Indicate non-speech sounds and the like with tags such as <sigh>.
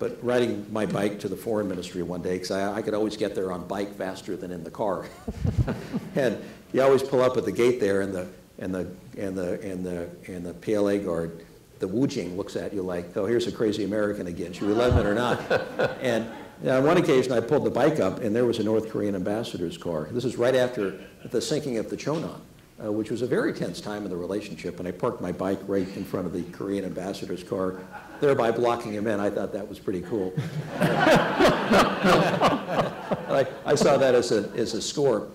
but riding my bike to the foreign ministry one day, because I, I could always get there on bike faster than in the car. <laughs> and you always pull up at the gate there, and the and the and the and the and the PLA guard, the Wu Jing looks at you like, oh, here's a crazy American again. Should we let him in or not? <laughs> and uh, on one occasion, I pulled the bike up, and there was a North Korean ambassador's car. This is right after the sinking of the Cheonan, uh, which was a very tense time in the relationship. And I parked my bike right in front of the Korean ambassador's car, thereby blocking him in. I thought that was pretty cool. <laughs> I, I saw that as a, as a score.